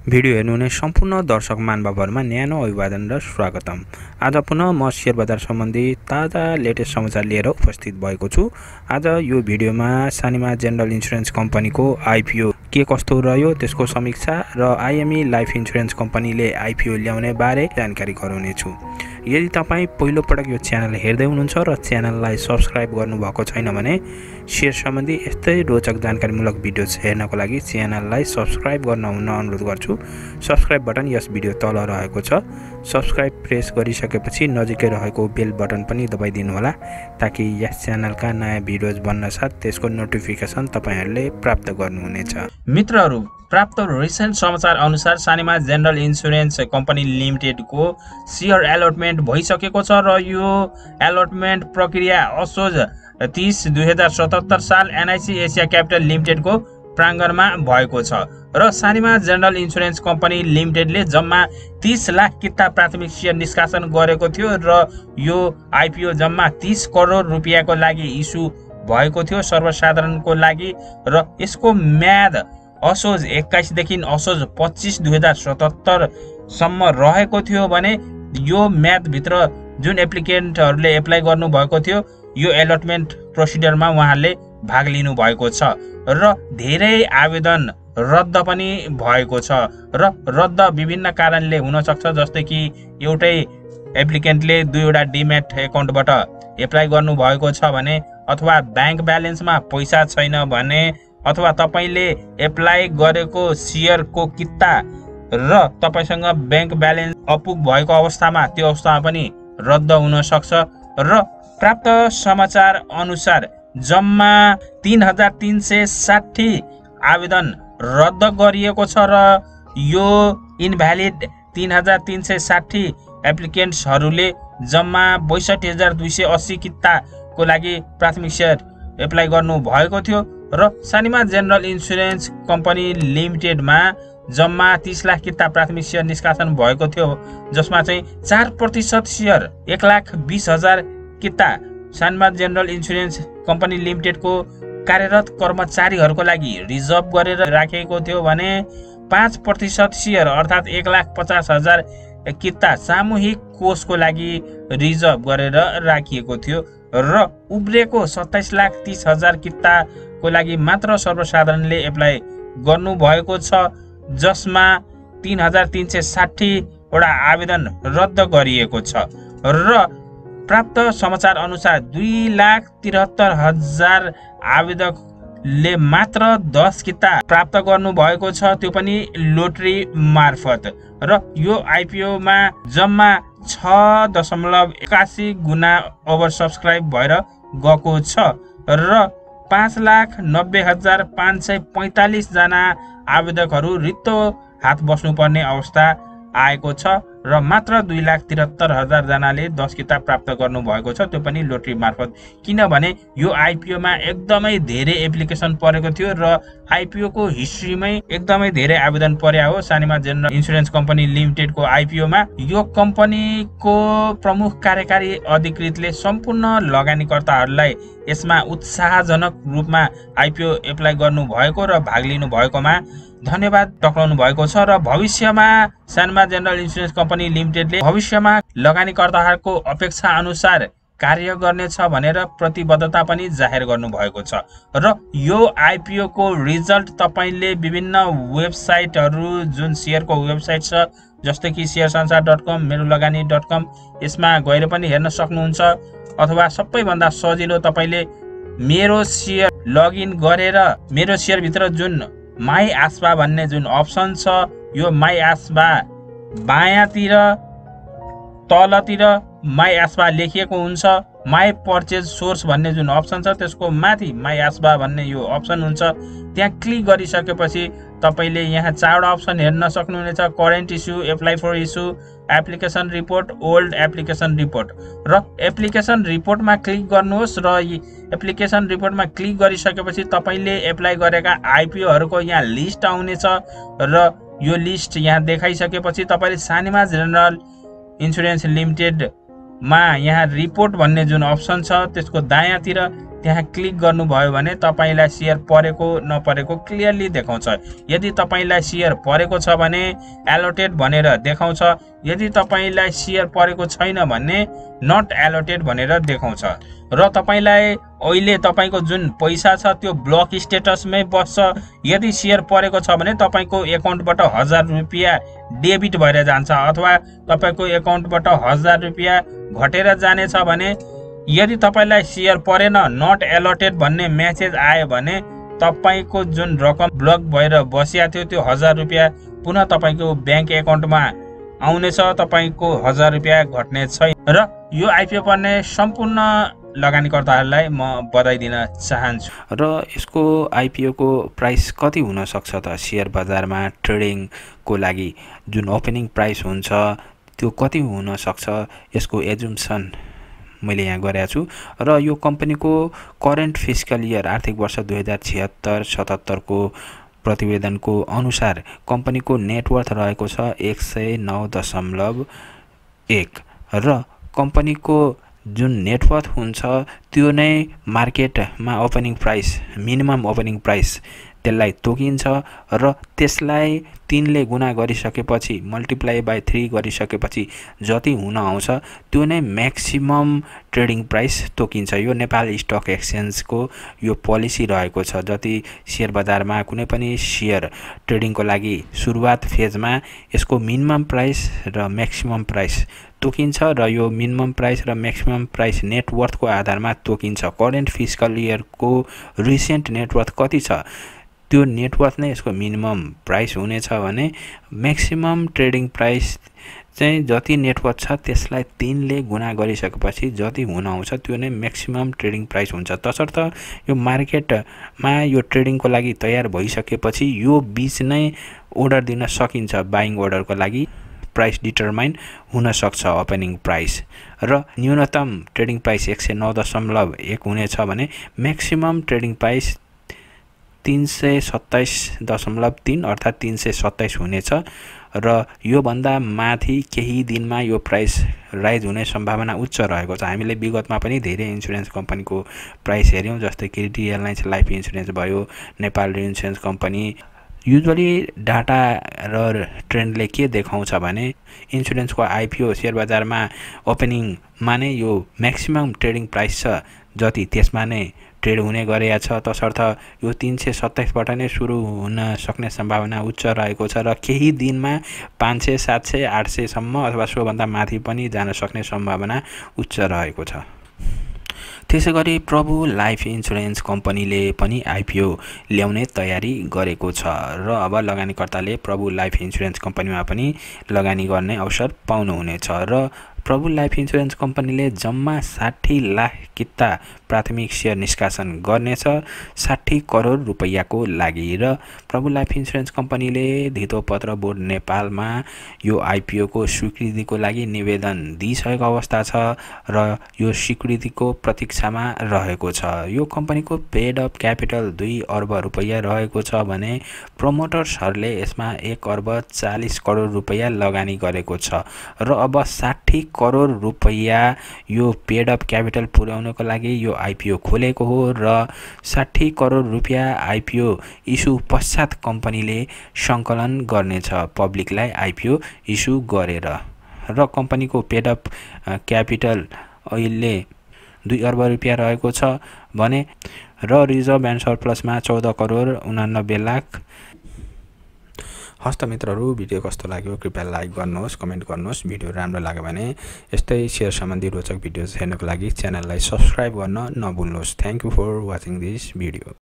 Video हेर्नुहुने सम्पूर्ण दर्शक महानुभावहरूमा न्यानो अभिवादन र स्वागतम आज पुनः म सेयर बजार सम्बन्धी ताजा लेटेस्ट समाचार लिएर उपस्थित भएको छु आज यो भिडियोमा सानिमा जेनरल इन्सुरेन्स कम्पनीको आइपिओ के कस्तो रह्यो त्यसको समीक्षा र आइएमई लाइफ इन्सुरेन्स कम्पनीले आइपिओ ल्याउने बारे जानकारी गराउनेछु यदि तपाईँ पहिलोपटक यो च्यानल हेर्दै हुनुहुन्छ र च्यानललाई सब्सक्राइब गर्नुभएको छैन भने सेयर सम्बन्धी यस्तै रोचक जानकारीमूलक भिडियोज हेर्नको लागि च्यानललाई सब्सक्राइब गर्न हुन अनुरोध गर्छु। सब्सक्राइब बटन यस भिडियो तल रहेको छ। सब्सक्राइब प्रेस गरिसकेपछि नजिकै रहेको बेल बटन पनि दबाइदिनु होला ताकि यस च्यानलका नयाँ भिडियोज बन्न साथ त्यसको नोटिफिकेसन तपाईँहरूले प्राप्त गर्नुहुनेछ। मित्रहरू प्राप्त रिसेन्ट समाचार अनुसार सानिमा जेनरल इन्सुरेन्स कम्पनी लिमिटेडको सेयर एलोटमेन्ट भइसकेको छ र यो एलोटमेन्ट प्रक्रिया असोज तिस दुई हजार सतहत्तर साल एनआइसी एसिया क्यापिटल लिमिटेडको प्राङ्गणमा भएको छ र सानिमा जेनरल इन्सुरेन्स कम्पनी लिमिटेडले जम्मा तिस लाख किता प्राथमिक सेयर निष्कासन गरेको थियो र यो आइपिओ जम्मा तिस करोड रुपियाँको लागि इस्यु भएको थियो सर्वसाधारणको लागि र यसको म्याद असोज एक्काइसदेखि असोज पच्चिस दुई हजार सतहत्तरसम्म रहेको थियो भने यो म्यादभित्र जुन एप्लिकेन्टहरूले एप्लाई गर्नुभएको थियो यो एलटमेन्ट प्रोसिडरमा उहाँहरूले भाग लिनुभएको छ र धेरै आवेदन रद्द पनि भएको छ र रद्द विभिन्न कारणले हुनसक्छ जस्तै कि एउटै एप्लिकेन्टले दुईवटा डिमेट एकाउन्टबाट एप्लाई गर्नुभएको छ भने अथवा ब्याङ्क ब्यालेन्समा पैसा छैन भने अथवा तपाईँले एप्लाई गरेको सेयरको किता र तपाईँसँग ब्याङ्क ब्यालेन्स अपुग भएको अवस्थामा त्यो अवस्थामा पनि रद्द हुन सक्छ र प्राप्त समाचार अनुसार जम्मा तिन हजार तिन सय साठी आवेदन रद्द गरिएको छ र यो इनभ्यालिड तिन हजार तिन सय साठी एप्लिकेन्ट्सहरूले जम्मा बैसठी हजार दुई सय अस्सी किताको लागि प्राथमिक सेयर एप्लाई गर्नु भएको थियो। र सानिमा जेनरल इन्सुरेन्स कम्पनी लिमिटेडमा जम्मा तिस लाख किता प्राथमिक सेयर निष्कासन भएको थियो जसमा चाहिँ चार प्रतिशत सेयर एक लाख बिस हजार किता सानिमा जेनरल इन्सुरेन्स कम्पनी लिमिटेडको कार्यरत कर्मचारीहरूको लागि रिजर्भ गरेर राखेको थियो भने पाँच प्रतिशत सेयर अर्थात् एक लाख पचास हजार किता सामूहिक कोषको लागि रिजर्भ गरेर राखिएको थियो र उब्रेको सत्ताइस लाख तिस हजार किताको लागि मात्र सर्वसाधारणले एप्लाई गर्नुभएको छ जसमा तिन हजार तिन सय साठीवटा आवेदन रद्द गरिएको छ र प्राप्त समाचार अनुसार दुई लाख त्रिहत्तर हजार आवेदकले मात्र दस किता प्राप्त गर्नुभएको छ त्यो पनि लोटरी मार्फत र यो आइपिओमा जम्मा छ दशमलव एकासी गुणा ओभर सब्सक्राइब भएर गएको छ र पाँच लाख नब्बे हजार पाँच सय पैँतालिसजना आवेदकहरू रित्तो हात बस्नुपर्ने अवस्था आएको छ र मात्र दुई लाख त्रिहत्तर हजारजनाले दस किताब प्राप्त गर्नुभएको छ। त्यो पनि लोटरी मार्फत। किनभने यो आइपिओमा एकदमै धेरै एप्लिकेसन परेको थियो र आइपिओको हिस्ट्रीमै एकदमै धेरै आवेदन पर्या हो। सानिमा जेनरल इन्सुरेन्स कम्पनी लिमिटेडको आइपिओमा यो कम्पनीको प्रमुख कार्यकारी अधिकृतले सम्पूर्ण लगानीकर्ताहरूलाई यसमा उत्साहजनक रूपमा आइपिओ एप्लाई गर्नुभएको र भाग लिनु भएकोमा धन्यवाद टक्राउनु भएको छ र भविष्यमा सानमा जेनरल इन्सुरेन्स कम्पनी लिमिटेडले भविष्यमा लगानीकर्ताहरूको अपेक्षा अनुसार कार्य गर्नेछ भनेर प्रतिबद्धता पनि जाहेर गर्नुभएको छ। र यो आइपिओको रिजल्ट तपाईँले विभिन्न वेबसाइटहरू जुन सेयरको वेबसाइट छ जस्तै कि सेयर संसार डट कम मेरो लगानी डट कम यसमा गएर पनि हेर्न सक्नुहुन्छ। अथवा सबैभन्दा सजिलो तपाईँले मेरो सेयर लगइन गरेर मेरो सेयरभित्र जुन माई आस्पा भन्ने जुन अप्सन छ यो माई आस्पा बायाँतिर तलतिर माई आस्पा लेखिएको हुन्छ। माई पर्चेज सोर्स भन्ने जुन अप्सन छ त्यसको माथि माई आस्बा भन्ने यो अप्सन हुन्छ। त्यहाँ क्लिक गरिसकेपछि तपाईँले यहाँ चारवटा अप्सन हेर्न सक्नुहुनेछ। Current issue apply for issue application report old application report र एप्लिकेसन रिपोर्टमा क्लिक गर्नुहोस् र एप्लिकेसन रिपोर्टमा क्लिक गरिसकेपछि तपाईँले एप्लाई गरेका आइपिओहरूको यहाँ लिस्ट आउनेछ। र यो लिस्ट यहाँ देखाइसकेपछि तपाईँले सानिमा जेनरल इन्सुरेन्स लिमिटेड मा यहाँ रिपोर्ट भन्ने जुन अप्सन छ त्यसको दायाँतिर त्यहाँ क्लिक गर्नुभयो भने तपाईँलाई सेयर परेको नपरेको क्लियरली देखाउँछ। यदि तपाईँलाई सेयर परेको छ भने एलोटेड भनेर देखाउँछ। यदि तपाईँलाई सेयर परेको छैन भने नट एलोटेड भनेर देखाउँछ। र तपाईँलाई अहिले तपाईँको जुन पैसा छ त्यो ब्लक स्टेटसमै बस्छ। यदि सेयर परेको छ भने तपाईँको एकाउन्टबाट हजार रुपियाँ डेबिट भएर जान्छ अथवा तपाईँको एकाउन्टबाट हजार रुपियाँ घटेर जानेछ भने यदि तपाईँलाई सेयर परेन नट एलोटेड भन्ने म्यासेज आयो भने तपाईँको जुन रकम ब्लक भएर बसिएको थियो त्यो हजार रुपियाँ पुनः तपाईँको ब्याङ्क एकाउन्टमा आउनेछ तपाईँको हजार रुपियाँ घट्ने छैन। र यो आइपिओ पर्ने सम्पूर्ण लगानीकर्ताहरूलाई म बधाई दिन चाहन्छु। र यसको आइपिओको प्राइस कति हुनसक्छ त सेयर बजारमा ट्रेडिङको लागि? जुन ओपनिङ प्राइस हुन्छ त्यो कति हुनसक्छ? यसको एजुम्सन मैले यहाँ गरेको छु। र यो कम्पनीको करेन्ट फिजिकल इयर आर्थिक वर्ष दुई हजार छिहत्तर सतहत्तरको प्रतिवेदनको अनुसार कम्पनीको नेटवर्थ रहेको छ एक सय नौ दशमलव एक। र कम्पनीको जुन नेटवर्थ हुन्छ त्यो नै मार्केटमा opening price minimum opening price त्यसलाई तोकिन्छ र त्यसलाई तिनले गुणा गरिसकेपछि मल्टिप्लाई बाई थ्री गरिसकेपछि जति हुन आउँछ त्यो नै म्याक्सिमम ट्रेडिङ प्राइस तोकिन्छ। यो नेपाल स्टक एक्सचेन्जको यो पोलिसी रहेको छ जति सेयर बजारमा कुनै पनि सेयर ट्रेडिङको लागि सुरुवात फेजमा यसको मिनिमम प्राइस र म्याक्सिमम प्राइस तोकिन्छ र यो मिनिमम प्राइस र म्याक्सिमम प्राइस नेटवर्थको आधारमा तोकिन्छ। करेन्ट फिजिकल इयरको रिसेन्ट नेटवर्थ कति छ? त्यो नेटवर्थ नै यसको मिनिमम प्राइस हुनेछ भने म्याक्सिमम ट्रेडिङ प्राइस चाहिँ जति नेटवर्थ छ त्यसलाई तिनले गुणा गरिसकेपछि जति हुन आउँछ त्यो नै म्याक्सिमम ट्रेडिङ प्राइस हुन्छ। तसर्थ यो मार्केटमा यो ट्रेडिङको लागि तयार भइसकेपछि यो बिच नै अर्डर दिन सकिन्छ बाइङ अर्डरको लागि। प्राइस डिटरमाइन हुनसक्छ ओपनिङ प्राइस र न्यूनतम ट्रेडिङ प्राइस एक सय नौ दशमलव एक हुनेछ भने म्याक्सिमम ट्रेडिङ प्राइस तिन सय सत्ताइस दशमलव तिन अर्थात् तिन सय सत्ताइस हुनेछ र योभन्दा माथि केही दिनमा यो प्राइस राइज हुने सम्भावना उच्च रहेको छ। हामीले विगतमा पनि धेरै इन्सुरेन्स कम्पनीको प्राइस हेऱ्यौँ जस्तै क्रिटी एयरलाइन्स लाइफ इन्सुरेन्स भयो Nepal insurance company. Usually data र ट्रेन्डले के देखाउँछ भने इन्सुरेन्सको आइपिओ सेयर बजारमा ओपनिङमा नै यो म्याक्सिमम् ट्रेडिङ प्राइस छ जति त्यसमा नै ट्रेड हुने गरेका छ। तसर्थ यो तिन सय सत्ताइसबाट नै सुरु हुन सक्ने सम्भावना उच्च रहेको छ र केही दिनमा पाँच सय सात सय आठ सयसम्म अथवा सोभन्दा माथि पनि जान सक्ने सम्भावना उच्च रहेको छ। त्यसै गरी प्रभु लाइफ इन्सुरेन्स कम्पनीले पनि आइपिओ ल्याउने तयारी गरेको छ र अब लगानीकर्ताले प्रभु लाइफ इन्सुरेन्स कम्पनीमा पनि लगानी गर्ने अवसर पाउनुहुनेछ र प्रभु लाइफ इन्सुरेन्स कम्पनीले जम्मा साठी लाख किता प्राथमिक सेयर निष्कासन गर्नेछ साठी करोड रुपैयाँको लागि र प्रभु लाइफ इन्सुरेन्स कम्पनीले धितोपत्र बोर्ड नेपालमा यो आइपिओको स्वीकृतिको लागि निवेदन दिइसकेको अवस्था छ र यो स्वीकृतिको प्रतीक्षामा रहेको छ। यो कम्पनीको पेड अफ क्यापिटल दुई अर्ब रुपैयाँ रहेको छ भने प्रमोटर्सहरूले यसमा एक अर्ब चालिस करोड रुपैयाँ लगानी गरेको छ र अब साठी करोड रुपैयाँ यो पेड अफ क्यापिटल पुर्याउनको लागि यो आइपिओ खोलेको हो र साठी करोड रुपियाँ आइपिओ इस्यु पश्चात कम्पनीले सङ्कलन गर्नेछ पब्लिकलाई आइपिओ इस्यु गरेर। र कम्पनीको पेड अफ क्यापिटल अहिले दुई अर्ब रुपियाँ रहेको छ भने र रिजर्भ एन्ड सरप्लसमा चौध करोड उनानब्बे लाख हस्त मित्रहरू भिडियो कस्तो लाग्यो कृपया लाइक गर्नुहोस् कमेन्ट गर्नुहोस्। भिडियो राम्रो लाग्यो भने यस्तै सेयर सम्बन्धी रोचक भिडियोज हेर्नको लागि च्यानललाई सब्सक्राइब गर्न नभुल्नुहोस्। Thank you for watching this video